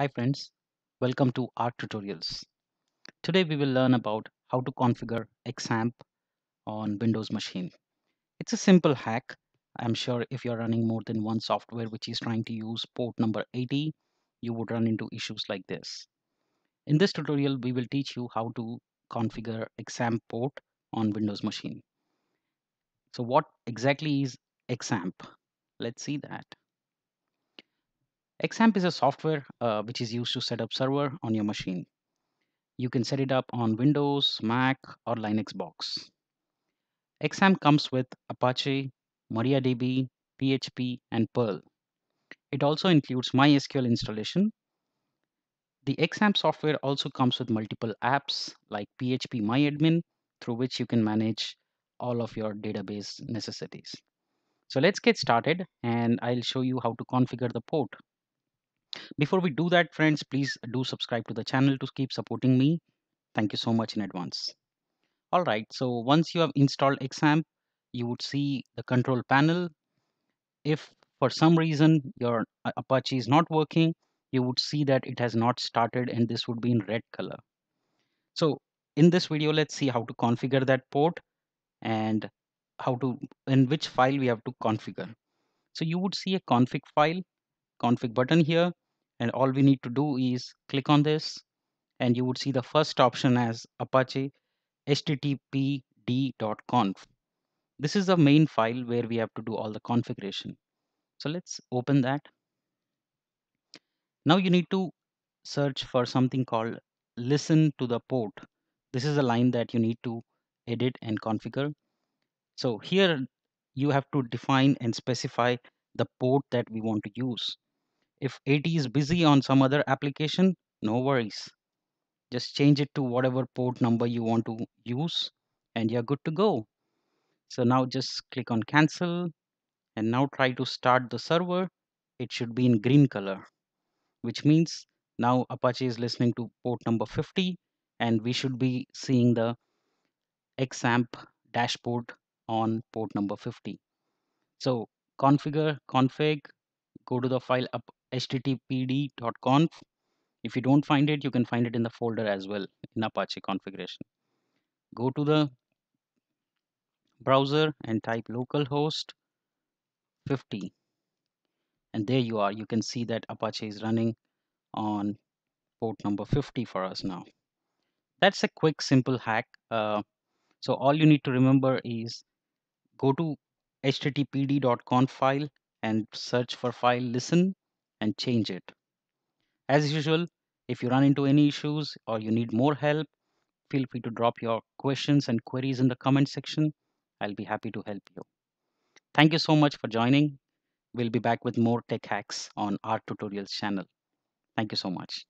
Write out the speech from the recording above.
Hi friends, welcome to ARC Tutorials. Today we will learn about how to configure XAMPP on Windows machine. It's a simple hack. I'm sure if you're running more than one software which is trying to use port number 80, you would run into issues like this. In this tutorial, we will teach you how to configure XAMPP port on Windows machine. So what exactly is XAMPP? Let's see that. XAMPP is a software uh, which is used to set up server on your machine. You can set it up on Windows, Mac, or Linux box. XAMPP comes with Apache, MariaDB, PHP, and Perl. It also includes MySQL installation. The XAMPP software also comes with multiple apps like phpMyAdmin, through which you can manage all of your database necessities. So let's get started and I'll show you how to configure the port. Before we do that, friends, please do subscribe to the channel to keep supporting me. Thank you so much in advance. All right, so once you have installed XAMPP, you would see the control panel. If for some reason your Apache is not working, you would see that it has not started and this would be in red color. So in this video, let's see how to configure that port and how to, in which file we have to configure. So you would see a config file, config button here, and all we need to do is click on this and you would see the first option as Apache httpd.conf. This is the main file where we have to do all the configuration. So let's open that. Now you need to search for something called listen to the port. This is a line that you need to edit and configure. So here you have to define and specify the port that we want to use. If 80 is busy on some other application, no worries. Just change it to whatever port number you want to use and you're good to go. So now just click on cancel and now try to start the server. It should be in green color, which means now Apache is listening to port number 50 and we should be seeing the XAMPP dashboard on port number 50. So configure config, go to the file up httpd.conf. If you don't find it, you can find it in the folder as well in Apache configuration. Go to the browser and type localhost 50 and there you are. You can see that Apache is running on port number 50 for us now. That's a quick simple hack. Uh, so all you need to remember is go to httpd.conf file and search for file listen and change it as usual if you run into any issues or you need more help feel free to drop your questions and queries in the comment section I'll be happy to help you. Thank you so much for joining. We'll be back with more tech hacks on our Tutorials channel. Thank you so much.